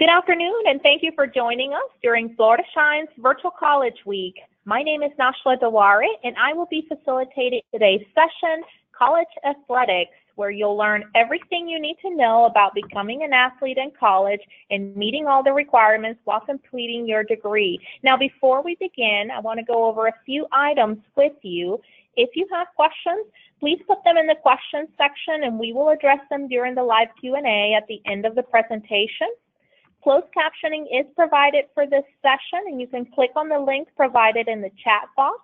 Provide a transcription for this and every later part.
Good afternoon, and thank you for joining us during Florida Shines Virtual College Week. My name is Nashla Dawari, and I will be facilitating today's session, College Athletics, where you'll learn everything you need to know about becoming an athlete in college and meeting all the requirements while completing your degree. Now, before we begin, I want to go over a few items with you. If you have questions, please put them in the questions section and we will address them during the live Q&A at the end of the presentation. Closed captioning is provided for this session, and you can click on the link provided in the chat box.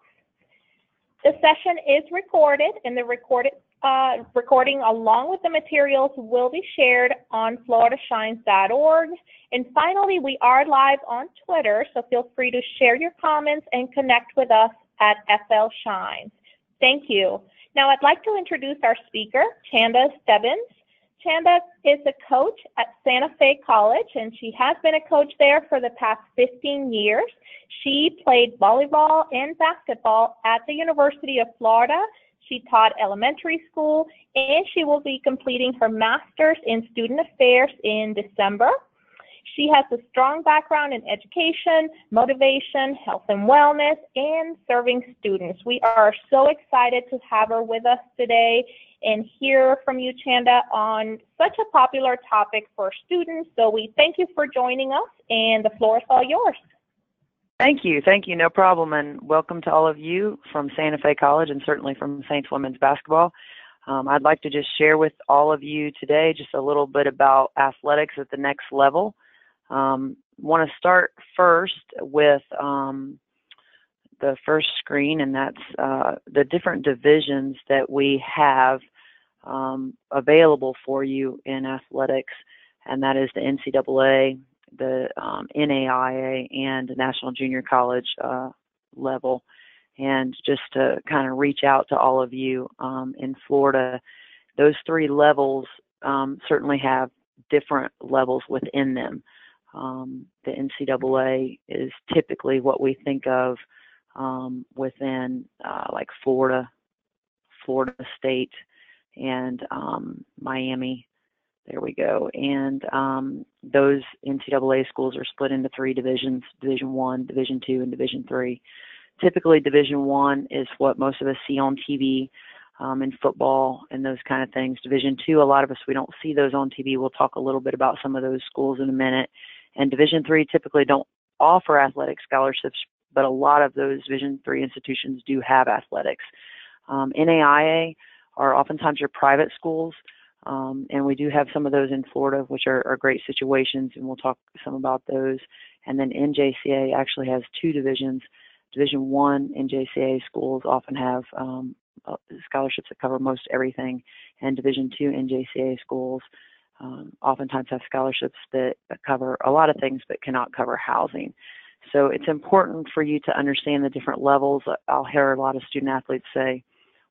The session is recorded, and the recorded uh, recording along with the materials will be shared on floridashines.org. And finally, we are live on Twitter, so feel free to share your comments and connect with us at FL Shines. Thank you. Now I'd like to introduce our speaker, Chanda Stebbins. Chanda is a coach at Santa Fe College, and she has been a coach there for the past 15 years. She played volleyball and basketball at the University of Florida. She taught elementary school, and she will be completing her master's in student affairs in December. She has a strong background in education, motivation, health and wellness, and serving students. We are so excited to have her with us today and hear from you, Chanda, on such a popular topic for students. So we thank you for joining us, and the floor is all yours. Thank you. Thank you. No problem. And welcome to all of you from Santa Fe College and certainly from Saints Women's Basketball. Um, I'd like to just share with all of you today just a little bit about athletics at the next level. Um, want to start first with um, the first screen, and that's uh, the different divisions that we have um, available for you in athletics, and that is the NCAA, the um, NAIA, and the National Junior College uh, level. And just to kind of reach out to all of you um, in Florida, those three levels um, certainly have different levels within them. Um, the NCAA is typically what we think of um, within uh, like Florida, Florida State, and um, Miami. There we go. And um, those NCAA schools are split into three divisions: Division One, Division Two, and Division Three. Typically, Division One is what most of us see on TV um, in football and those kind of things. Division Two, a lot of us we don't see those on TV. We'll talk a little bit about some of those schools in a minute. And Division Three typically don't offer athletic scholarships, but a lot of those Division Three institutions do have athletics. Um, NAIA are oftentimes your private schools, um, and we do have some of those in Florida, which are, are great situations, and we'll talk some about those. And then NJCA actually has two divisions. Division One NJCA schools often have um, uh, scholarships that cover most everything, and Division Two NJCA schools um, oftentimes have scholarships that cover a lot of things but cannot cover housing. So it's important for you to understand the different levels. I'll hear a lot of student athletes say,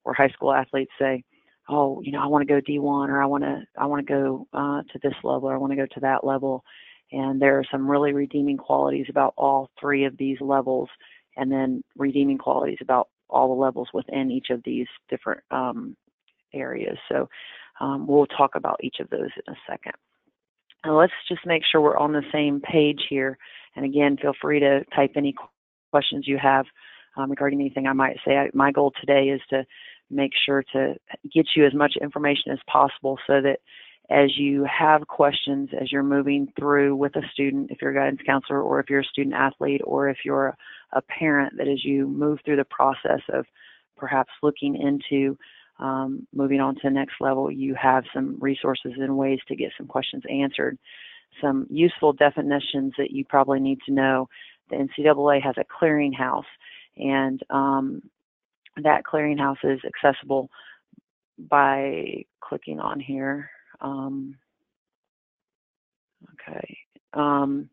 or high school athletes say, "Oh, you know, I want to go D1, or I want to I want to go uh, to this level, or I want to go to that level." And there are some really redeeming qualities about all three of these levels, and then redeeming qualities about all the levels within each of these different um, areas. So um, we'll talk about each of those in a second. Now let's just make sure we're on the same page here. And again, feel free to type any questions you have um, regarding anything I might say. I, my goal today is to make sure to get you as much information as possible so that as you have questions as you're moving through with a student, if you're a guidance counselor or if you're a student athlete or if you're a parent, that as you move through the process of perhaps looking into um, moving on to the next level, you have some resources and ways to get some questions answered. Some useful definitions that you probably need to know. The NCAA has a clearinghouse, and um, that clearinghouse is accessible by clicking on here. Um, okay. Um,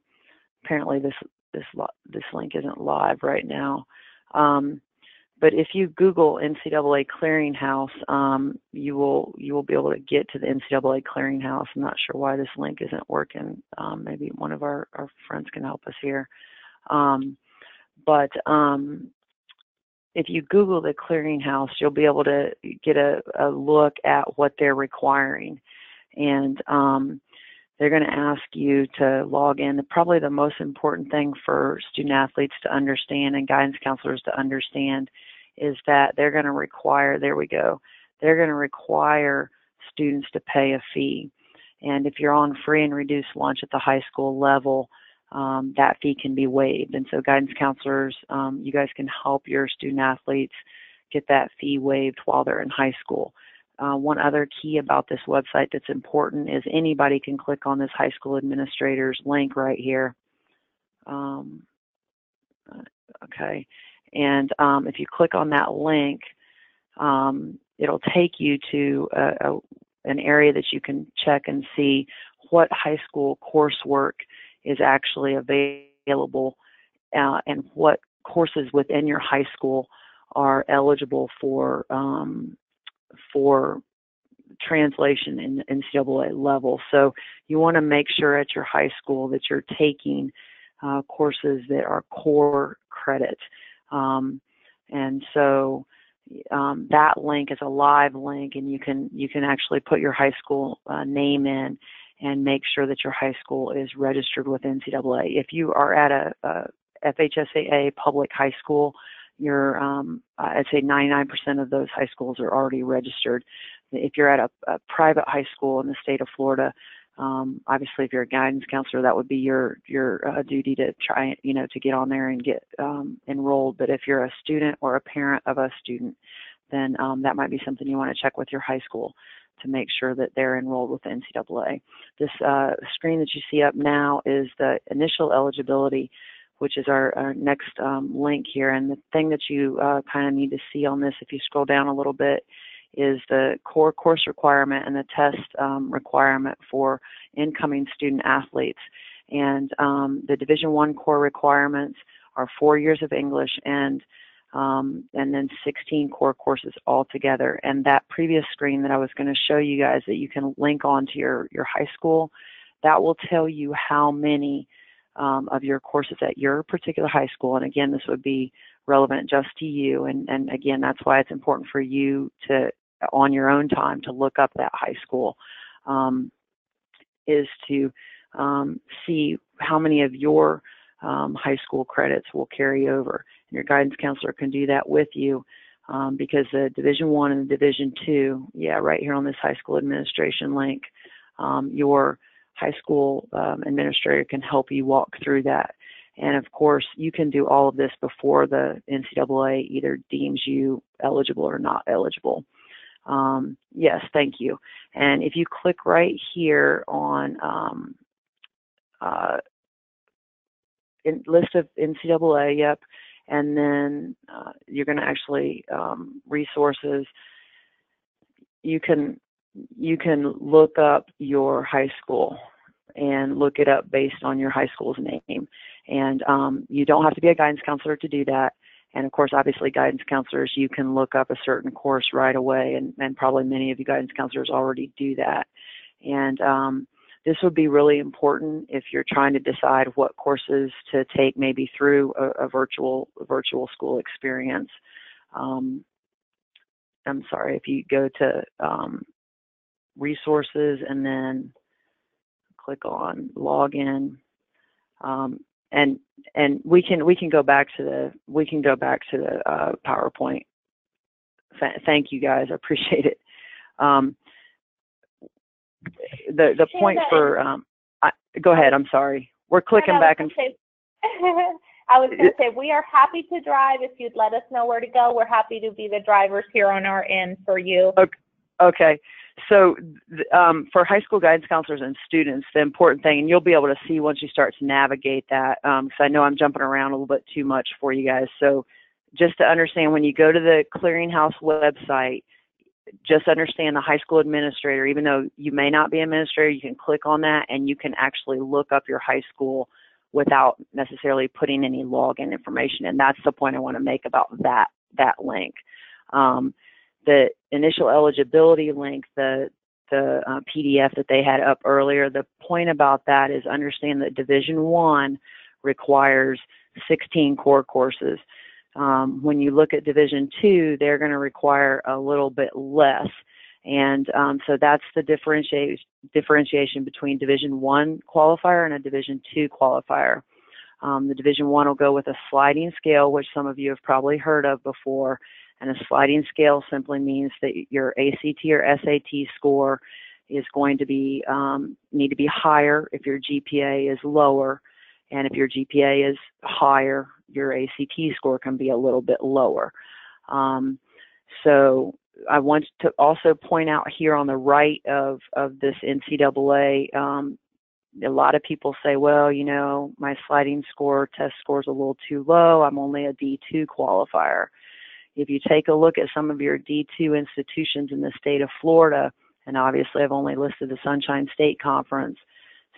apparently this this this link isn't live right now. Um, but if you Google NCAA Clearinghouse, um, you will you will be able to get to the NCAA Clearinghouse. I'm not sure why this link isn't working. Um, maybe one of our, our friends can help us here. Um, but um, if you Google the Clearinghouse, you'll be able to get a, a look at what they're requiring. And um, they're going to ask you to log in. Probably the most important thing for student athletes to understand and guidance counselors to understand is that they're going to require, there we go, they're going to require students to pay a fee. And if you're on free and reduced lunch at the high school level, um, that fee can be waived. And so guidance counselors, um, you guys can help your student athletes get that fee waived while they're in high school. Uh, one other key about this website that's important is anybody can click on this high school administrator's link right here. Um, uh, okay, and um, if you click on that link, um, it'll take you to a, a, an area that you can check and see what high school coursework is actually available uh, and what courses within your high school are eligible for um, for translation in NCAA level. So you want to make sure at your high school that you're taking uh, courses that are core credit. Um, and so um, that link is a live link, and you can you can actually put your high school uh, name in and make sure that your high school is registered with NCAA. If you are at a, a FHSAA public high school, you're um, I'd say 99% of those high schools are already registered. If you're at a, a private high school in the state of Florida, um, obviously if you're a guidance counselor, that would be your your uh, duty to try you know to get on there and get um, enrolled. But if you're a student or a parent of a student, then um, that might be something you want to check with your high school to make sure that they're enrolled with the NCAA. This uh, screen that you see up now is the initial eligibility which is our, our next um, link here. And the thing that you uh, kind of need to see on this, if you scroll down a little bit, is the core course requirement and the test um, requirement for incoming student athletes. And um, the Division One core requirements are four years of English and um, and then 16 core courses altogether. And that previous screen that I was going to show you guys that you can link on to your, your high school, that will tell you how many um, of your courses at your particular high school. And again, this would be relevant just to you. And, and again, that's why it's important for you to, on your own time, to look up that high school, um, is to um, see how many of your um, high school credits will carry over. And your guidance counselor can do that with you. Um, because the Division One and the Division Two, yeah, right here on this high school administration link, um, your high school um, administrator can help you walk through that. And of course, you can do all of this before the NCAA either deems you eligible or not eligible. Um, yes, thank you. And if you click right here on um, uh, list of NCAA, yep, and then uh, you're going to actually um, resources. You can you can look up your high school and look it up based on your high school's name. And um, you don't have to be a guidance counselor to do that. And of course, obviously, guidance counselors, you can look up a certain course right away, and, and probably many of you guidance counselors already do that. And um, this would be really important if you're trying to decide what courses to take, maybe through a, a virtual a virtual school experience. Um, I'm sorry, if you go to um, resources and then click on login, um, and and we can we can go back to the we can go back to the uh, PowerPoint. Th thank you guys, I appreciate it. Um, the the point for um, I, go ahead. I'm sorry. We're clicking back and. I was going to say, we are happy to drive. If you'd let us know where to go, we're happy to be the drivers here on our end for you. Okay. okay. So um, for high school guidance counselors and students, the important thing, and you'll be able to see once you start to navigate that, because um, I know I'm jumping around a little bit too much for you guys. So just to understand, when you go to the clearinghouse website, just understand the high school administrator, even though you may not be an administrator, you can click on that and you can actually look up your high school without necessarily putting any login information. And that's the point I want to make about that, that link. Um, the initial eligibility link, the the uh, PDF that they had up earlier. The point about that is understand that Division One requires 16 core courses. Um, when you look at Division Two, they're going to require a little bit less, and um, so that's the differentiation differentiation between Division One qualifier and a Division Two qualifier. Um, the Division One will go with a sliding scale, which some of you have probably heard of before. And a sliding scale simply means that your ACT or SAT score is going to be um, need to be higher if your GPA is lower, and if your GPA is higher, your ACT score can be a little bit lower. Um, so I want to also point out here on the right of, of this NCAA, um, a lot of people say, well, you know, my sliding score test score is a little too low. I'm only a D2 qualifier. If you take a look at some of your D2 institutions in the state of Florida, and obviously I've only listed the Sunshine State Conference,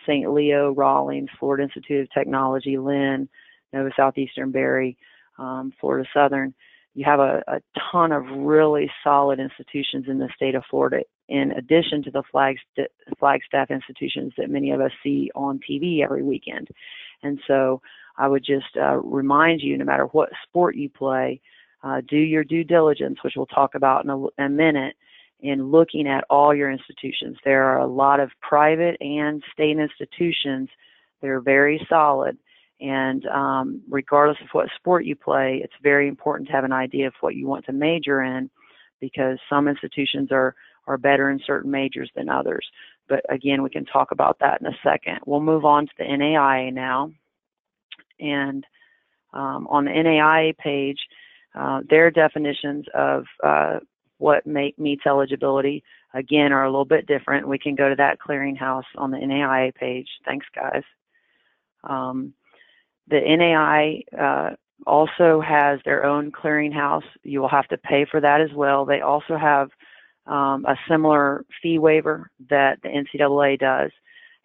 St. Leo, Rollins, Florida Institute of Technology, Lynn, Nova Southeastern Barry, um, Florida Southern you have a, a ton of really solid institutions in the state of Florida, in addition to the flag flagship institutions that many of us see on TV every weekend. And so I would just uh, remind you, no matter what sport you play, uh, do your due diligence, which we'll talk about in a, a minute, in looking at all your institutions. There are a lot of private and state institutions that are very solid and um, regardless of what sport you play, it's very important to have an idea of what you want to major in because some institutions are, are better in certain majors than others. But again, we can talk about that in a second. We'll move on to the NAIA now. And um, on the NAIA page, uh, their definitions of uh, what make, meets eligibility, again, are a little bit different. We can go to that clearinghouse on the NAIA page. Thanks, guys. Um, the NAI uh, also has their own clearinghouse. You will have to pay for that as well. They also have um, a similar fee waiver that the NCAA does.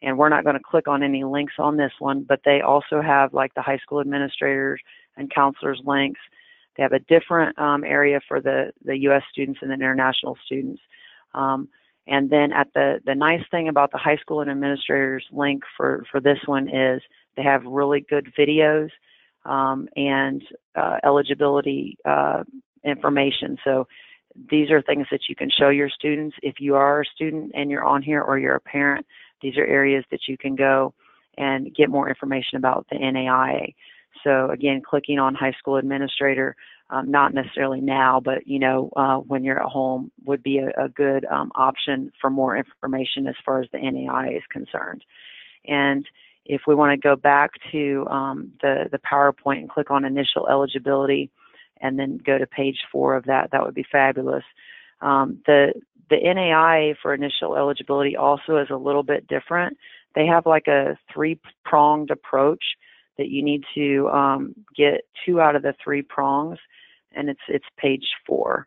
And we're not going to click on any links on this one, but they also have like the high school administrators and counselors links. They have a different um, area for the, the U.S. students and the international students. Um, and then at the, the nice thing about the high school and administrators link for, for this one is they have really good videos um, and uh, eligibility uh, information. So these are things that you can show your students. If you are a student and you're on here or you're a parent, these are areas that you can go and get more information about the NAIA. So again, clicking on high school administrator, um, not necessarily now, but you know, uh, when you're at home would be a, a good um, option for more information as far as the NAI is concerned. And if we want to go back to um, the, the PowerPoint and click on initial eligibility and then go to page four of that, that would be fabulous. Um, the, the NAI for initial eligibility also is a little bit different. They have like a three-pronged approach that you need to um, get two out of the three prongs, and it's, it's page four.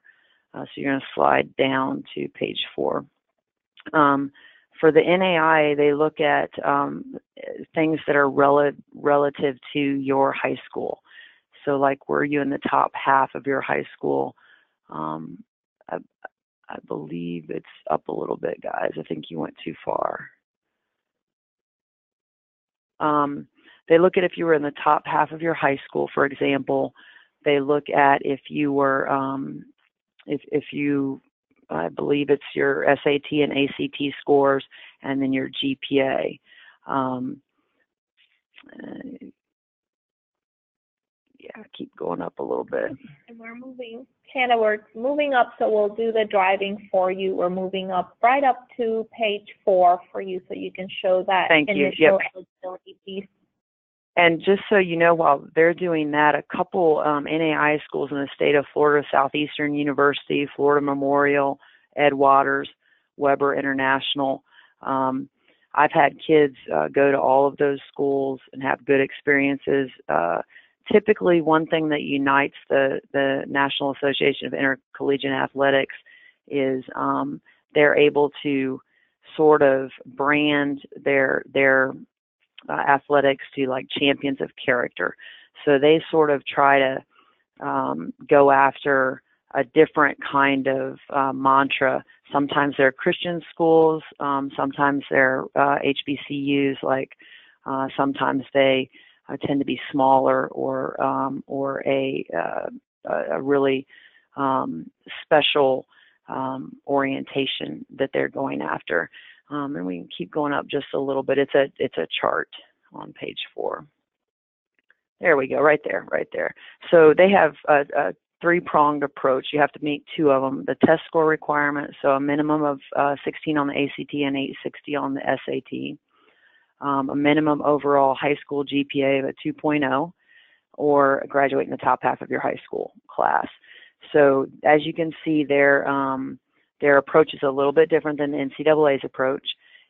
Uh, so you're going to slide down to page four. Um, for the NAI, they look at um, things that are rel- relative to your high school. So, like, were you in the top half of your high school? Um, I, I believe it's up a little bit, guys. I think you went too far. Um, they look at if you were in the top half of your high school, for example. They look at if you were, um, if if you I believe it's your SAT and ACT scores, and then your GPA. Um, uh, yeah, keep going up a little bit. And we're moving, Chanda, we're moving up, so we'll do the driving for you. We're moving up right up to page four for you so you can show that Thank initial you. Yep. eligibility piece. And just so you know, while they're doing that, a couple um, NAI schools in the state of Florida, Southeastern University, Florida Memorial, Ed Waters, Webber International. Um, I've had kids uh, go to all of those schools and have good experiences. Uh, typically, one thing that unites the the National Association of Intercollegiate Athletics is um, they're able to sort of brand their their uh, athletics to like champions of character. So they sort of try to um, go after a different kind of uh, mantra. Sometimes they're Christian schools, um, sometimes they're uh, HBCUs, like uh, sometimes they uh, tend to be smaller or um, or a uh, a really um, special um, orientation that they're going after. Um, and we can keep going up just a little bit. It's a it's a chart on page four. There we go, right there, right there. So they have a, a three-pronged approach. You have to meet two of them. The test score requirement, so a minimum of uh, 16 on the ACT and 860 on the SAT. Um, a minimum overall high school GPA of a 2.0 or graduate in the top half of your high school class. So as you can see, there, um, their approach is a little bit different than the NCAA's approach,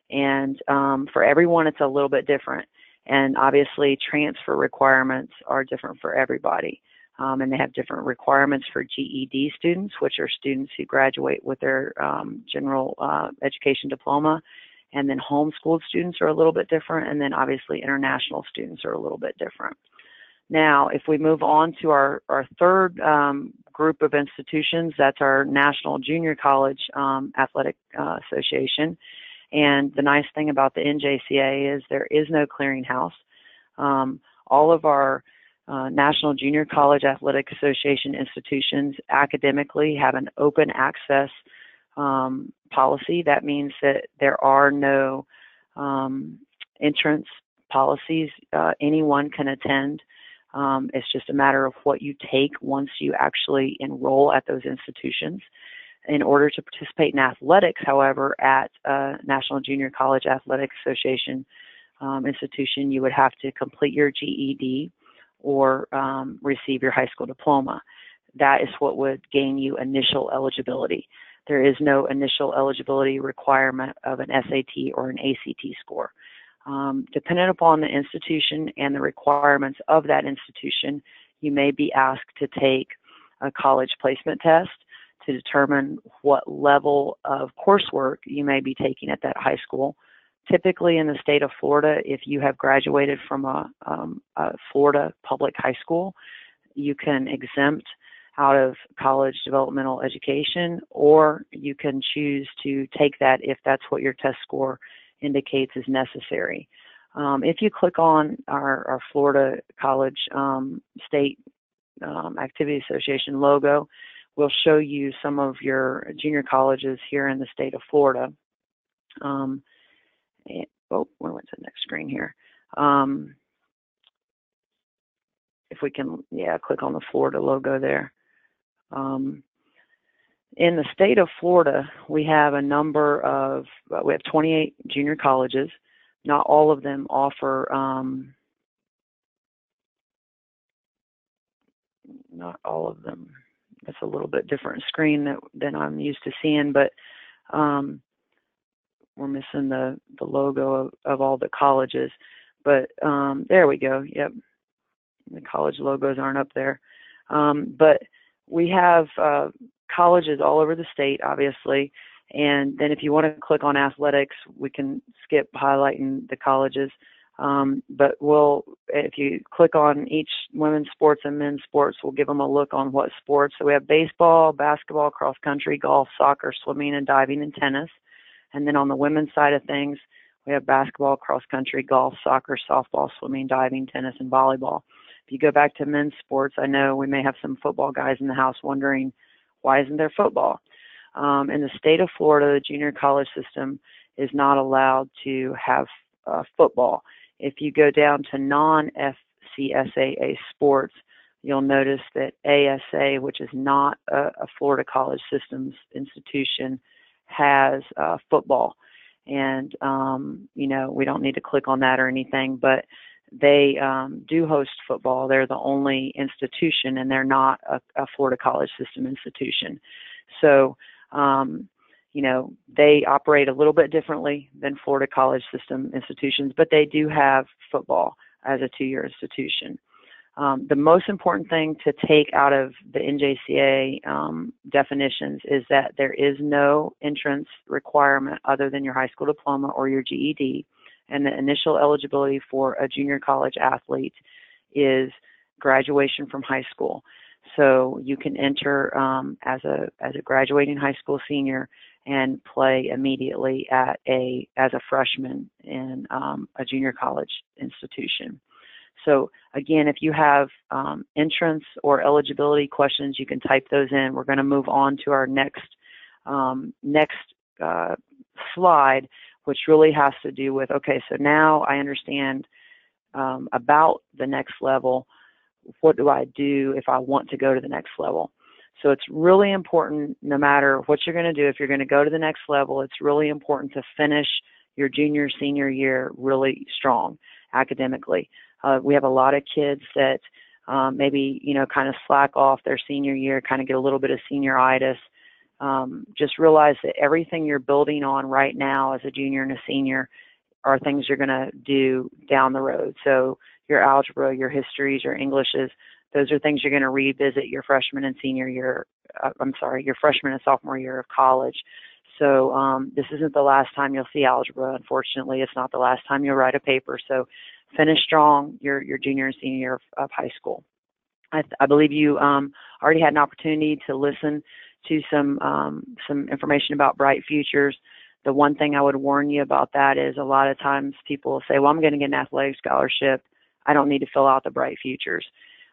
and um, for everyone, it's a little bit different. And obviously, transfer requirements are different for everybody. Um, and they have different requirements for GED students, which are students who graduate with their um, general uh, education diploma. And then homeschooled students are a little bit different. And then obviously, international students are a little bit different. Now, if we move on to our, our third um, group of institutions, that's our National Junior College um, Athletic uh, Association. And the nice thing about the NJCA is there is no clearinghouse. Um, all of our uh, National Junior College Athletic Association institutions academically have an open access um, policy. That means that there are no um, entrance policies. Uh, anyone can attend. Um, it's just a matter of what you take once you actually enroll at those institutions. In order to participate in athletics, however, at a National Junior College Athletic Association um, institution, you would have to complete your GED or um, receive your high school diploma. That is what would gain you initial eligibility. There is no initial eligibility requirement of an SAT or an ACT score. Um, dependent upon the institution and the requirements of that institution, you may be asked to take a college placement test to determine what level of coursework you may be taking at that high school. Typically, in the state of Florida, if you have graduated from a, um, a Florida public high school, you can exempt out of college developmental education, or you can choose to take that if that's what your test score indicates is necessary. Um, if you click on our, our Florida College um, State um, Activity Association logo, we'll show you some of your junior colleges here in the state of Florida. Um, and, oh, we went to the next screen here. Um, if we can, yeah, click on the Florida logo there. Um, in the state of Florida, we have a number of, we have 28 junior colleges. Not all of them offer um, not all of them that's a little bit different screen that, than I'm used to seeing, but um, we're missing the, the logo of, of all the colleges. But um, there we go. Yep. The college logos aren't up there. Um, but we have uh, colleges all over the state, obviously. And then if you want to click on athletics, we can skip highlighting the colleges. Um, but we'll, if you click on each women's sports and men's sports, we'll give them a look on what sports. So we have baseball, basketball, cross country, golf, soccer, swimming, and diving, and tennis. And then on the women's side of things, we have basketball, cross country, golf, soccer, softball, swimming, diving, tennis, and volleyball. If you go back to men's sports, I know we may have some football guys in the house wondering why isn't there football? Um, in the state of Florida, the junior college system is not allowed to have uh, football. If you go down to non-FCSAA sports, you'll notice that ASA, which is not a, a Florida College Systems institution, has uh, football. And, um, you know, we don't need to click on that or anything, but they um, do host football. They're the only institution, and they're not a, a Florida College System institution. So, um, you know, they operate a little bit differently than Florida College System institutions, but they do have football as a two-year institution. Um, the most important thing to take out of the NJCA um, definitions is that there is no entrance requirement other than your high school diploma or your GED, and the initial eligibility for a junior college athlete is graduation from high school. So you can enter um, as a as a graduating high school senior and play immediately at a as a freshman in um, a junior college institution. So again, if you have um, entrance or eligibility questions, you can type those in. We're going to move on to our next um, next uh, slide, which really has to do with okay, so now I understand um, about the next level. What do I do if I want to go to the next level? So it's really important, no matter what you're going to do, if you're going to go to the next level, it's really important to finish your junior, senior year really strong academically. Uh, we have a lot of kids that um, maybe, you know, kind of slack off their senior year, kind of get a little bit of senioritis. Um, just realize that everything you're building on right now as a junior and a senior are things you're going to do down the road. So your algebra, your histories, your Englishes, those are things you're going to revisit your freshman and senior year. Uh, I'm sorry, your freshman and sophomore year of college. So um, this isn't the last time you'll see algebra. Unfortunately, it's not the last time you'll write a paper. So finish strong your your junior and senior year of, of high school. I, I believe you um, already had an opportunity to listen to some um, some information about Bright Futures. The one thing I would warn you about that is a lot of times people will say, "Well, I'm going to get an athletic scholarship. I don't need to fill out the Bright Futures."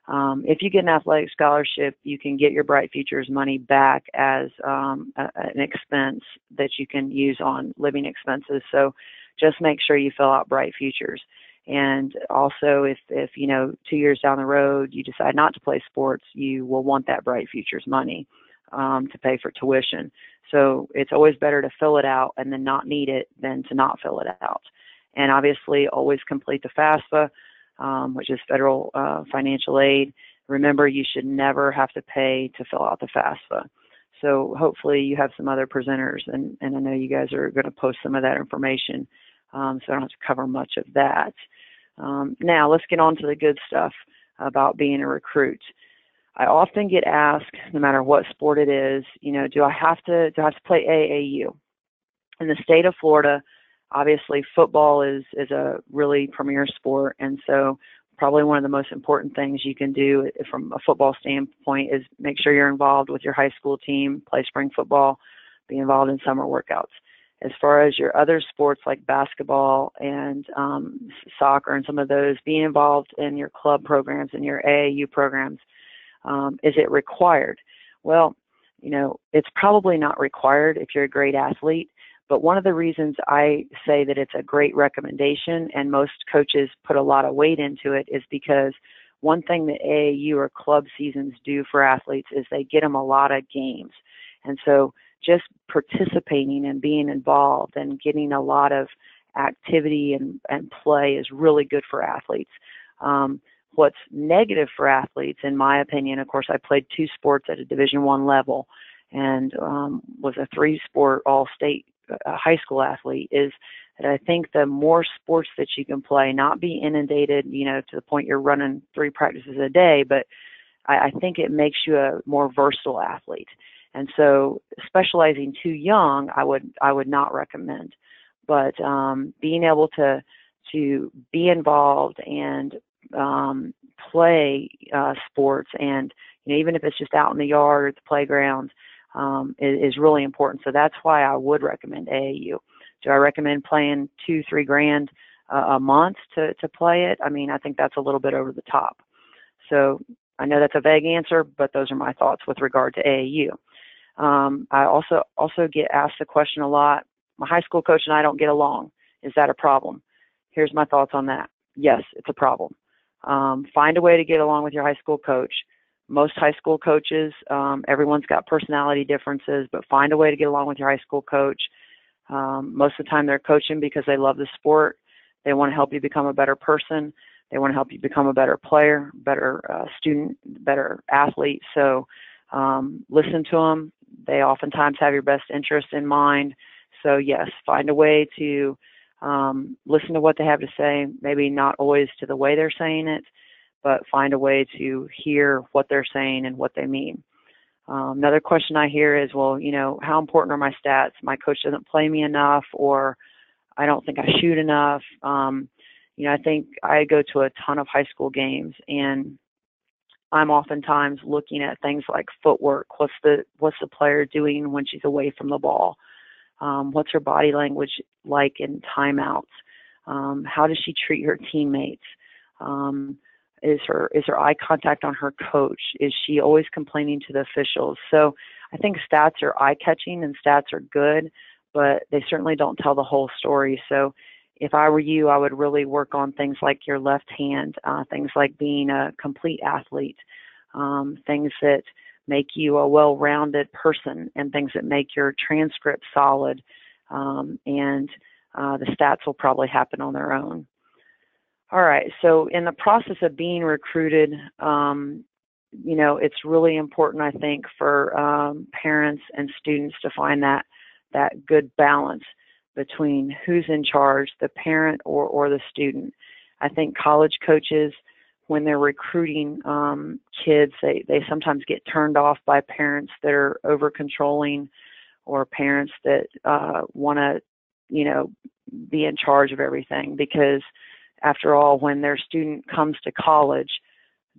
Um, if you get an athletic scholarship, you can get your Bright Futures money back as um, a, an expense that you can use on living expenses. So just make sure you fill out Bright Futures. And also, if, if you know two years down the road you decide not to play sports, you will want that Bright Futures money um, to pay for tuition. So it's always better to fill it out and then not need it than to not fill it out. And obviously, always complete the FAFSA um, which is federal uh, financial aid. Remember, you should never have to pay to fill out the FAFSA. So hopefully you have some other presenters, and, and I know you guys are going to post some of that information, um, so I don't have to cover much of that. Um, now let's get on to the good stuff about being a recruit. I often get asked, no matter what sport it is, you know, do I have to do I have to play AAU? In the state of Florida, obviously football is is a really premier sport and so probably one of the most important things you can do from a football standpoint is make sure you're involved with your high school team play spring football be involved in summer workouts as far as your other sports like basketball and um, soccer and some of those being involved in your club programs and your aau programs um, is it required well you know it's probably not required if you're a great athlete but one of the reasons I say that it's a great recommendation and most coaches put a lot of weight into it is because one thing that AAU or club seasons do for athletes is they get them a lot of games. And so just participating and being involved and getting a lot of activity and, and play is really good for athletes. Um, what's negative for athletes, in my opinion, of course, I played two sports at a Division One level and um, was a three-sport all-state a high school athlete is that I think the more sports that you can play, not be inundated, you know, to the point you're running three practices a day, but I, I think it makes you a more versatile athlete. And so specializing too young, I would I would not recommend. But um, being able to to be involved and um, play uh, sports, and you know, even if it's just out in the yard or the playground, um, is, is really important. So that's why I would recommend AAU. Do I recommend playing two, three grand uh, a month to, to play it? I mean, I think that's a little bit over the top. So I know that's a vague answer, but those are my thoughts with regard to AAU. Um, I also also get asked the question a lot. My high school coach and I don't get along. Is that a problem? Here's my thoughts on that. Yes, it's a problem. Um, find a way to get along with your high school coach most high school coaches, um, everyone's got personality differences, but find a way to get along with your high school coach. Um, most of the time, they're coaching because they love the sport. They want to help you become a better person. They want to help you become a better player, better uh, student, better athlete. So um, listen to them. They oftentimes have your best interest in mind. So yes, find a way to um, listen to what they have to say. Maybe not always to the way they're saying it, but find a way to hear what they're saying and what they mean. Um, another question I hear is, well, you know, how important are my stats? My coach doesn't play me enough, or I don't think I shoot enough. Um, you know, I think I go to a ton of high school games, and I'm oftentimes looking at things like footwork. What's the what's the player doing when she's away from the ball? Um, what's her body language like in timeouts? Um, how does she treat her teammates? Um, is her is her eye contact on her coach? Is she always complaining to the officials? So I think stats are eye catching and stats are good, but they certainly don't tell the whole story. So if I were you, I would really work on things like your left hand, uh, things like being a complete athlete, um, things that make you a well rounded person, and things that make your transcript solid. Um, and uh, the stats will probably happen on their own. All right, so in the process of being recruited, um, you know, it's really important, I think, for um, parents and students to find that that good balance between who's in charge, the parent or or the student. I think college coaches, when they're recruiting um, kids, they they sometimes get turned off by parents that are over controlling, or parents that uh, want to, you know, be in charge of everything because after all, when their student comes to college,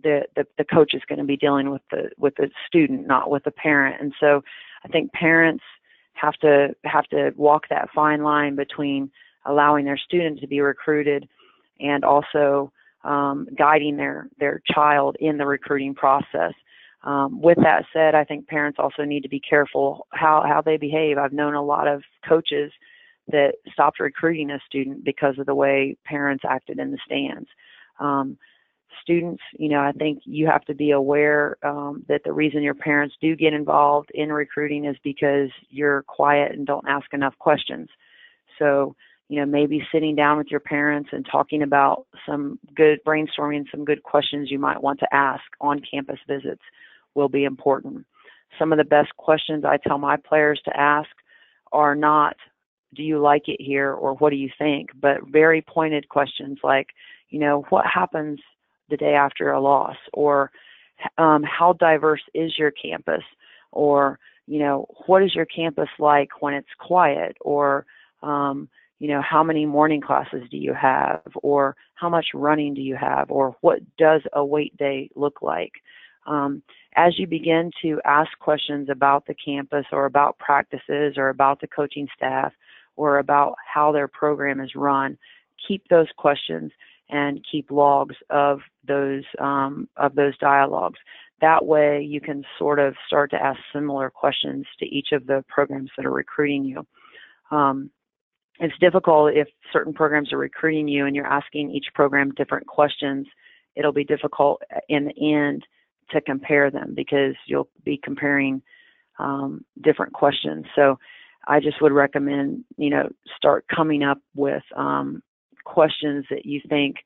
the, the, the coach is going to be dealing with the with the student, not with the parent. And so, I think parents have to have to walk that fine line between allowing their student to be recruited and also um, guiding their their child in the recruiting process. Um, with that said, I think parents also need to be careful how how they behave. I've known a lot of coaches that stopped recruiting a student because of the way parents acted in the stands. Um, students, you know, I think you have to be aware um, that the reason your parents do get involved in recruiting is because you're quiet and don't ask enough questions. So, you know, maybe sitting down with your parents and talking about some good brainstorming, some good questions you might want to ask on campus visits will be important. Some of the best questions I tell my players to ask are not do you like it here? or what do you think? but very pointed questions like you know what happens the day after a loss? or um, how diverse is your campus? or you know what is your campus like when it's quiet? or um, you know how many morning classes do you have or how much running do you have or what does a weight day look like um, as you begin to ask questions about the campus or about practices or about the coaching staff or about how their program is run, keep those questions and keep logs of those um, of those dialogues. That way, you can sort of start to ask similar questions to each of the programs that are recruiting you. Um, it's difficult if certain programs are recruiting you and you're asking each program different questions. It'll be difficult in the end to compare them because you'll be comparing um, different questions. So I just would recommend, you know, start coming up with um, questions that you think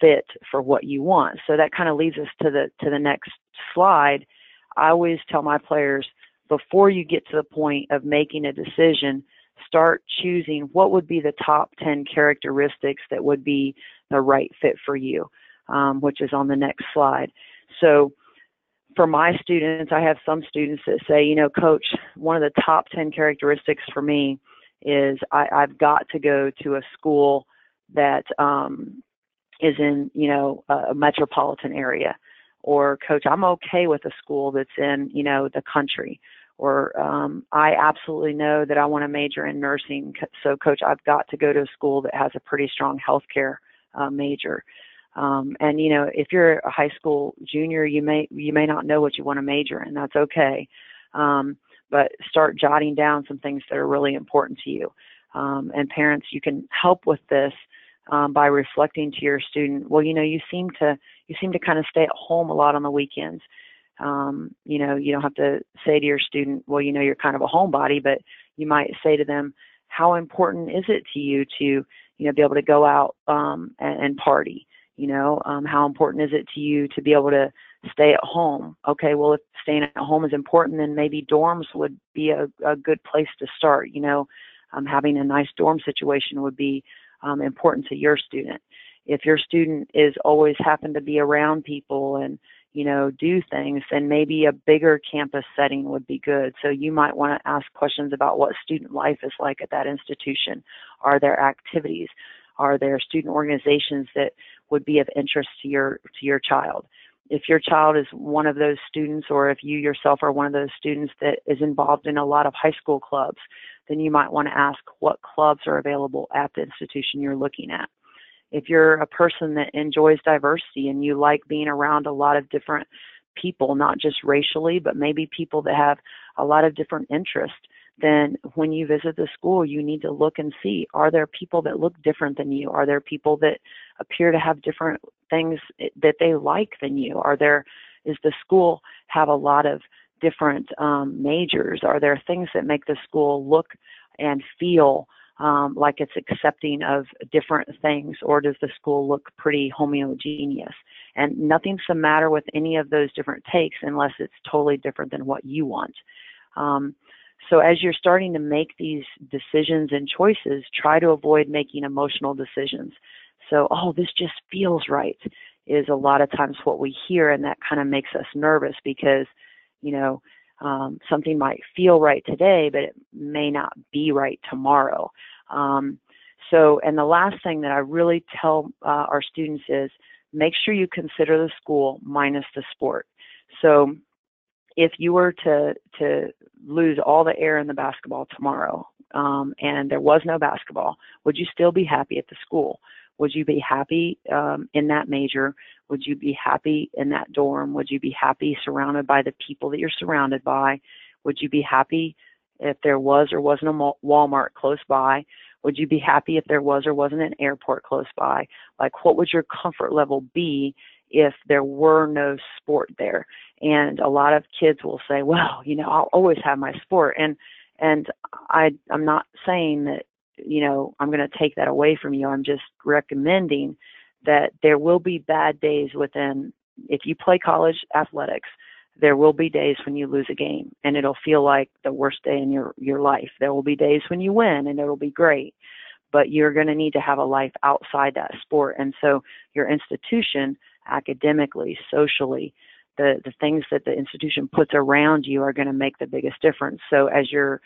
fit for what you want. So that kind of leads us to the to the next slide. I always tell my players before you get to the point of making a decision, start choosing what would be the top 10 characteristics that would be the right fit for you, um, which is on the next slide. So for my students, I have some students that say, you know, coach, one of the top 10 characteristics for me is I, I've got to go to a school that um, is in, you know, a, a metropolitan area. Or, coach, I'm okay with a school that's in, you know, the country. Or, um, I absolutely know that I want to major in nursing. So, coach, I've got to go to a school that has a pretty strong healthcare uh, major. Um, and you know, if you're a high school junior, you may you may not know what you want to major in. That's okay. Um, but start jotting down some things that are really important to you. Um, and parents, you can help with this um, by reflecting to your student. Well, you know, you seem to you seem to kind of stay at home a lot on the weekends. Um, you know, you don't have to say to your student, well, you know, you're kind of a homebody, but you might say to them, how important is it to you to, you know, be able to go out um, and, and party? You know, um, how important is it to you to be able to stay at home? Okay, well, if staying at home is important, then maybe dorms would be a, a good place to start. You know, um, having a nice dorm situation would be um, important to your student. If your student is always happen to be around people and you know do things, then maybe a bigger campus setting would be good. So you might want to ask questions about what student life is like at that institution. Are there activities? Are there student organizations that would be of interest to your to your child? If your child is one of those students, or if you yourself are one of those students that is involved in a lot of high school clubs, then you might want to ask what clubs are available at the institution you're looking at. If you're a person that enjoys diversity and you like being around a lot of different people, not just racially, but maybe people that have a lot of different interests, then when you visit the school, you need to look and see are there people that look different than you? Are there people that appear to have different things that they like than you? Are there, is the school have a lot of different um, majors? Are there things that make the school look and feel um, like it's accepting of different things, or does the school look pretty homogeneous? And nothing's the matter with any of those different takes unless it's totally different than what you want. Um, so as you're starting to make these decisions and choices, try to avoid making emotional decisions. So, oh, this just feels right is a lot of times what we hear, and that kind of makes us nervous because, you know, um, something might feel right today, but it may not be right tomorrow. Um, so, and the last thing that I really tell uh, our students is make sure you consider the school minus the sport. So, if you were to to lose all the air in the basketball tomorrow, um, and there was no basketball, would you still be happy at the school? Would you be happy um, in that major? Would you be happy in that dorm? Would you be happy surrounded by the people that you're surrounded by? Would you be happy if there was or wasn't a Walmart close by? Would you be happy if there was or wasn't an airport close by? Like, what would your comfort level be if there were no sport there? And a lot of kids will say, well, you know, I'll always have my sport. And, and I, I'm not saying that, you know, I'm going to take that away from you. I'm just recommending that there will be bad days within, if you play college athletics, there will be days when you lose a game and it'll feel like the worst day in your, your life. There will be days when you win and it'll be great, but you're going to need to have a life outside that sport. And so your institution, academically, socially, the, the things that the institution puts around you are going to make the biggest difference. So as you're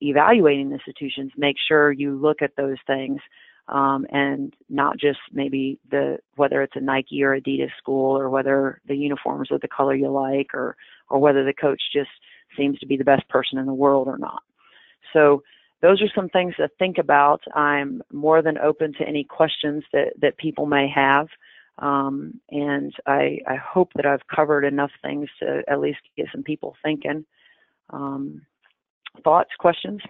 evaluating institutions, make sure you look at those things um, and not just maybe the whether it's a Nike or Adidas school or whether the uniforms are the color you like or or whether the coach just seems to be the best person in the world or not. So those are some things to think about. I'm more than open to any questions that, that people may have. Um, and I, I hope that I've covered enough things to at least get some people thinking. Um, thoughts, questions?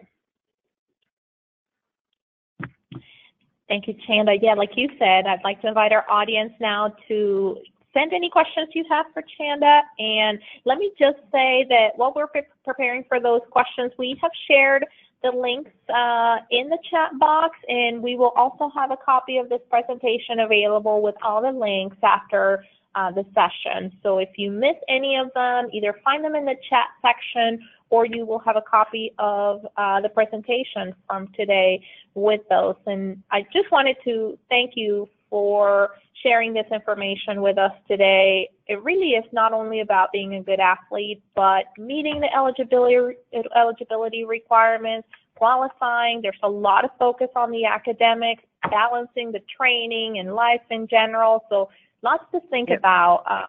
Thank you, Chanda. Yeah, like you said, I'd like to invite our audience now to send any questions you have for Chanda. And let me just say that while we're pre preparing for those questions, we have shared the links uh, in the chat box, and we will also have a copy of this presentation available with all the links after uh, the session. So if you miss any of them, either find them in the chat section or you will have a copy of uh, the presentation from today with those. And I just wanted to thank you for sharing this information with us today. It really is not only about being a good athlete, but meeting the eligibility, eligibility requirements, qualifying. There's a lot of focus on the academics, balancing the training and life in general. So lots to think yep. about uh,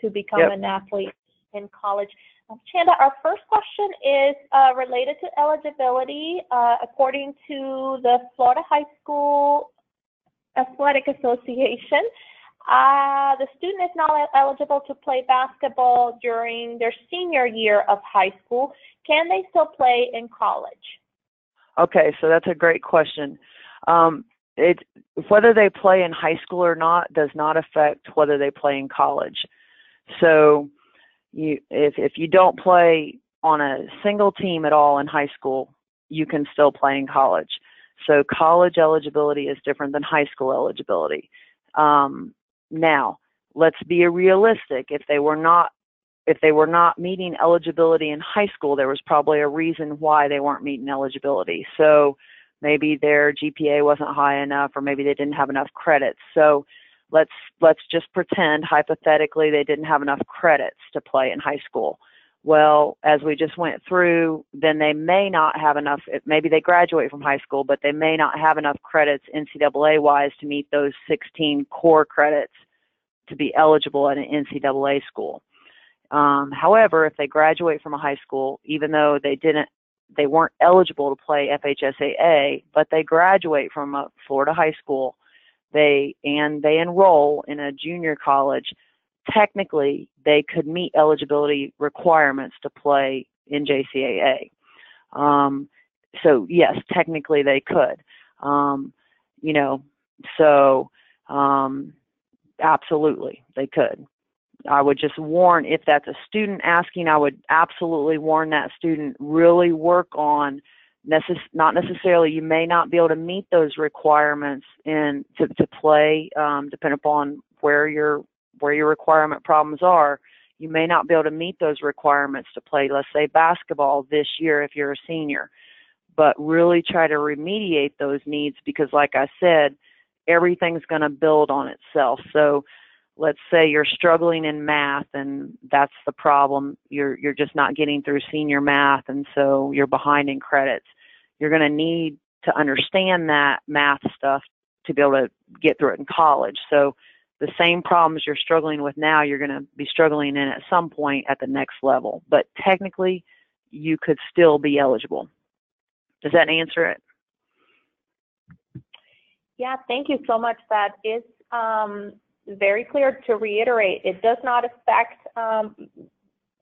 to become yep. an athlete in college. Um, Chanda, our first question is uh, related to eligibility. Uh, according to the Florida High School Athletic Association, uh, the student is not eligible to play basketball during their senior year of high school. Can they still play in college? Okay, so that's a great question. Um, it whether they play in high school or not does not affect whether they play in college. So you if if you don't play on a single team at all in high school, you can still play in college. So college eligibility is different than high school eligibility. Um, now, let's be realistic. If they were not if they were not meeting eligibility in high school, there was probably a reason why they weren't meeting eligibility. So maybe their GPA wasn't high enough, or maybe they didn't have enough credits. So let's let's just pretend hypothetically they didn't have enough credits to play in high school. Well, as we just went through, then they may not have enough. Maybe they graduate from high school, but they may not have enough credits NCAA wise to meet those 16 core credits to be eligible at an NCAA school. Um, however, if they graduate from a high school, even though they didn't, they weren't eligible to play FHSAA, but they graduate from a Florida high school they and they enroll in a junior college, technically they could meet eligibility requirements to play in JCAA. Um, so yes, technically they could. Um, you know, so um, absolutely they could. I would just warn if that's a student asking, I would absolutely warn that student really work on necess- not necessarily you may not be able to meet those requirements in to, to play um, depending upon where your where your requirement problems are. You may not be able to meet those requirements to play let's say basketball this year if you're a senior. But really try to remediate those needs because like i said everything's going to build on itself. So let's say you're struggling in math and that's the problem you're you're just not getting through senior math and so you're behind in credits you're going to need to understand that math stuff to be able to get through it in college. So the same problems you're struggling with now you're going to be struggling in at some point at the next level. But technically you could still be eligible. Does that answer it? Yeah thank you so much. That is um, very clear to reiterate, it does not affect um,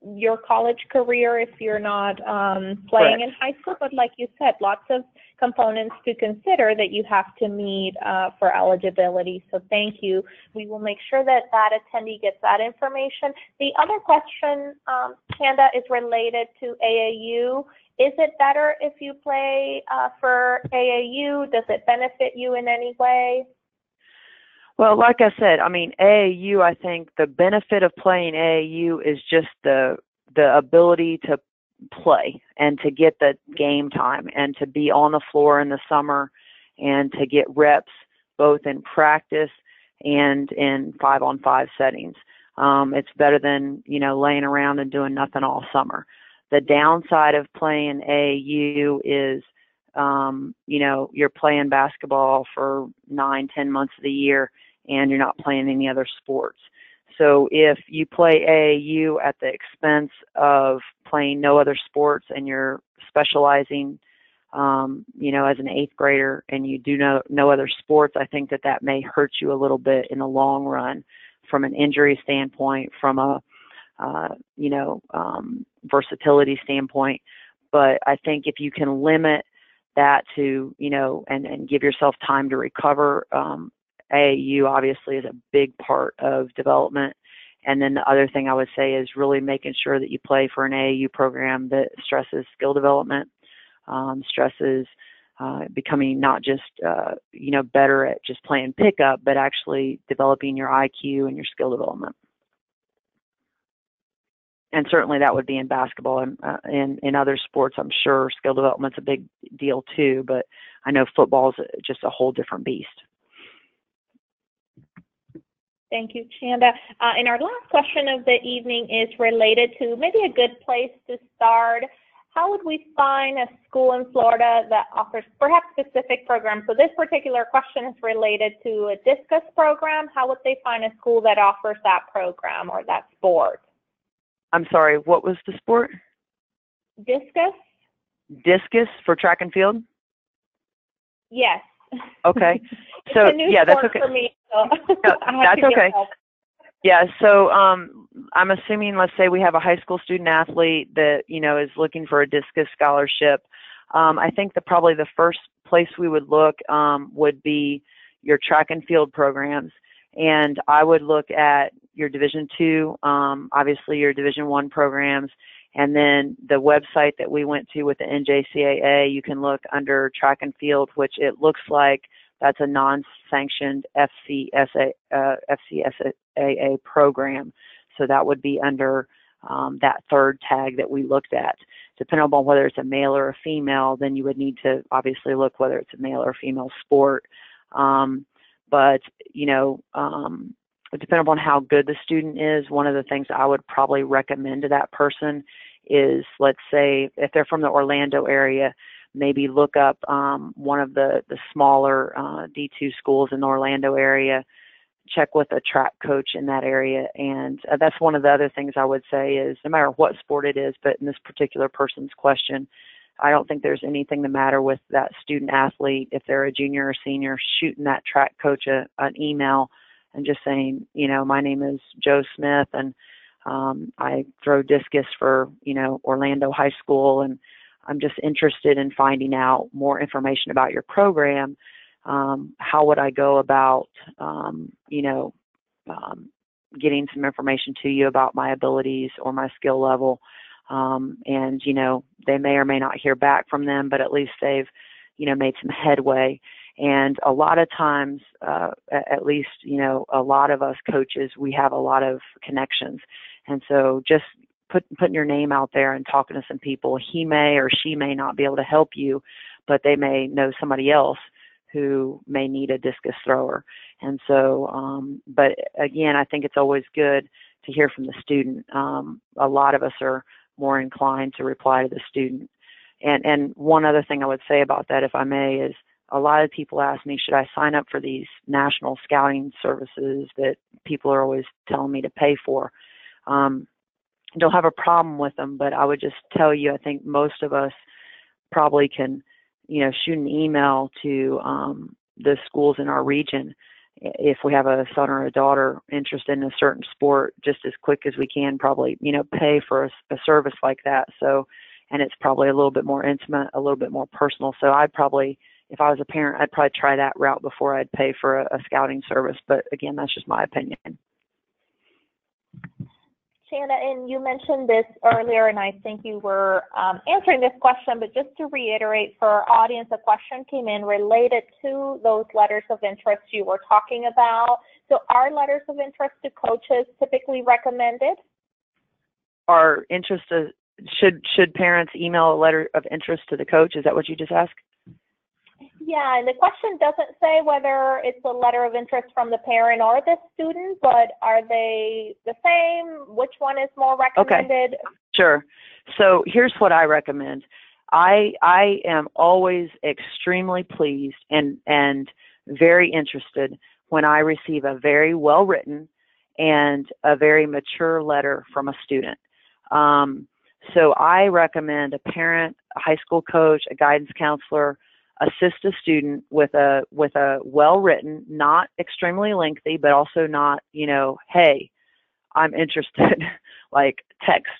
your college career if you're not um, playing Correct. in high school. But like you said, lots of components to consider that you have to meet uh, for eligibility. So thank you. We will make sure that that attendee gets that information. The other question, um, Chanda, is related to AAU. Is it better if you play uh, for AAU? Does it benefit you in any way? Well, like I said, I mean AAU. I think the benefit of playing AAU is just the the ability to play and to get the game time and to be on the floor in the summer and to get reps both in practice and in five on five settings. Um, it's better than you know laying around and doing nothing all summer. The downside of playing AAU is um, you know, you're playing basketball for nine, ten months of the year and you're not playing any other sports. So if you play AAU at the expense of playing no other sports and you're specializing, um, you know, as an eighth grader and you do no, no other sports, I think that that may hurt you a little bit in the long run from an injury standpoint, from a, uh, you know, um, versatility standpoint. But I think if you can limit that to you know and and give yourself time to recover. Um AAU obviously is a big part of development. And then the other thing I would say is really making sure that you play for an AAU program that stresses skill development um stresses uh, becoming not just uh, you know better at just playing pickup, but actually developing your IQ and your skill development and certainly that would be in basketball and uh, in in other sports. I'm sure skill development's a big deal too, but I know football's just a whole different beast. Thank you, Chanda. Uh, and our last question of the evening is related to maybe a good place to start. How would we find a school in Florida that offers perhaps specific programs? So this particular question is related to a discus program. How would they find a school that offers that program or that sport? I'm sorry, what was the sport? Discus? Discus for track and field? Yes. Okay. so yeah, that's okay. For me, so No, that's okay. Help. Yeah, so um, I'm assuming let's say we have a high school student athlete that, you know, is looking for a discus scholarship. Um I think that probably the first place we would look um would be your track and field programs and I would look at your Division two, um, obviously your Division one programs, and then the website that we went to with the NJCAA. You can look under track and field, which it looks like that's a non-sanctioned FCSA, uh, FCSAA program. So that would be under um, that third tag that we looked at. Depending on whether it's a male or a female, then you would need to obviously look whether it's a male or female sport. Um, but you know, um, depending upon how good the student is, one of the things I would probably recommend to that person is, let's say, if they're from the Orlando area, maybe look up um, one of the the smaller uh, D2 schools in the Orlando area. Check with a track coach in that area, and uh, that's one of the other things I would say is no matter what sport it is, but in this particular person's question, I don't think there's anything the matter with that student athlete if they're a junior or senior shooting that track coach a, an email and just saying, you know, my name is Joe Smith and um, I throw discus for, you know, Orlando High School and I'm just interested in finding out more information about your program. Um, how would I go about, um, you know, um, getting some information to you about my abilities or my skill level? Um, and you know, they may or may not hear back from them, but at least they've, you know, made some headway. And a lot of times, uh, at least, you know, a lot of us coaches, we have a lot of connections. And so just put, putting your name out there and talking to some people, he may or she may not be able to help you, but they may know somebody else who may need a discus thrower. And so, um, but again, I think it's always good to hear from the student. Um, a lot of us are more inclined to reply to the student. And, and one other thing I would say about that, if I may, is a lot of people ask me, should I sign up for these national scouting services that people are always telling me to pay for? Um, don't have a problem with them, but I would just tell you, I think most of us probably can, you know, shoot an email to um, the schools in our region if we have a son or a daughter interested in a certain sport just as quick as we can probably you know pay for a, a service like that so and it's probably a little bit more intimate a little bit more personal so i'd probably if I was a parent, I'd probably try that route before I'd pay for a, a scouting service. But again, that's just my opinion. Chanda, and you mentioned this earlier, and I think you were um, answering this question, but just to reiterate for our audience, a question came in related to those letters of interest you were talking about. So are letters of interest to coaches typically recommended? Are interest, should, should parents email a letter of interest to the coach? Is that what you just asked? Yeah, and the question doesn't say whether it's a letter of interest from the parent or the student, but are they the same? Which one is more recommended? Okay. Sure. So here's what I recommend. I I am always extremely pleased and and very interested when I receive a very well written and a very mature letter from a student. Um, so I recommend a parent, a high school coach, a guidance counselor, assist a student with a with a well written, not extremely lengthy, but also not, you know, hey, I'm interested, like text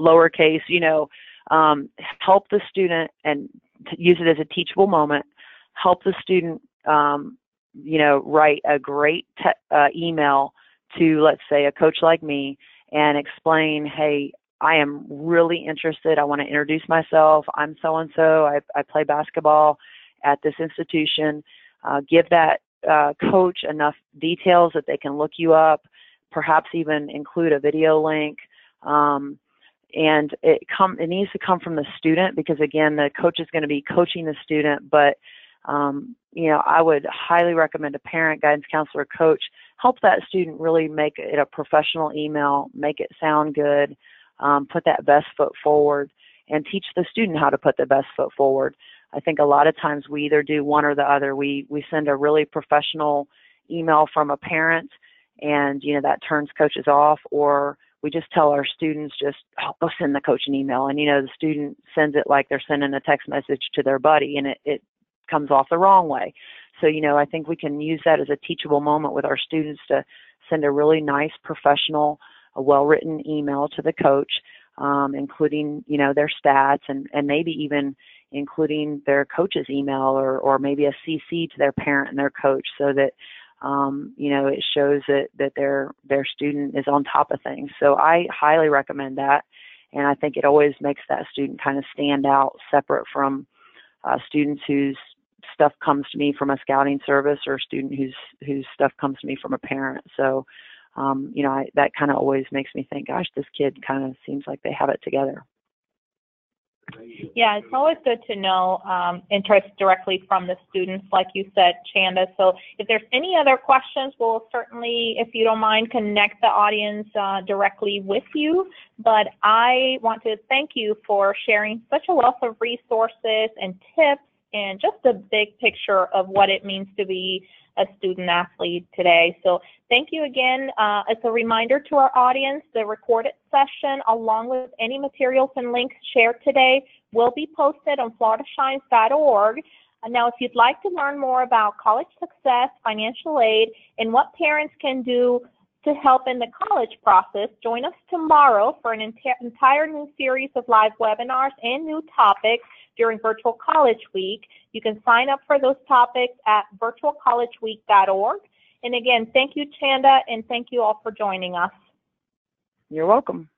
lowercase, you know, um, help the student and use it as a teachable moment. Help the student, um, you know, write a great uh, email to, let's say, a coach like me and explain, hey, I am really interested. I want to introduce myself. I'm so and so. I play basketball at this institution. Uh, give that uh, coach enough details that they can look you up, perhaps even include a video link. Um, and it come it needs to come from the student because again the coach is going to be coaching the student but um, you know i would highly recommend a parent guidance counselor coach help that student really make it a professional email make it sound good um, put that best foot forward and teach the student how to put the best foot forward I think a lot of times we either do one or the other. We we send a really professional email from a parent, and you know that turns coaches off, or we just tell our students just oh, go send the coach an email, and you know the student sends it like they're sending a text message to their buddy, and it it comes off the wrong way. So you know I think we can use that as a teachable moment with our students to send a really nice professional, a well-written email to the coach, um, including you know their stats and and maybe even including their coach's email or, or maybe a CC to their parent and their coach so that um, you know it shows that, that their their student is on top of things. So I highly recommend that, and I think it always makes that student kind of stand out separate from uh, students whose stuff comes to me from a scouting service or a student whose whose stuff comes to me from a parent. So um, you know I, that kind of always makes me think, gosh, this kid kind of seems like they have it together. Yeah, it's always good to know um, interest directly from the students, like you said, Chanda. So if there's any other questions, we'll certainly, if you don't mind, connect the audience uh, directly with you. But I want to thank you for sharing such a wealth of resources and tips and just a big picture of what it means to be a student athlete today. So thank you again. Uh, as a reminder to our audience, the recorded session along with any materials and links shared today will be posted on floridashines.org. Now, if you'd like to learn more about college success, financial aid, and what parents can do To help in the college process, join us tomorrow for an enti- entire new series of live webinars and new topics during Virtual College Week. You can sign up for those topics at virtualcollegeweek.org. And again, thank you, Chanda, and thank you all for joining us. You're welcome.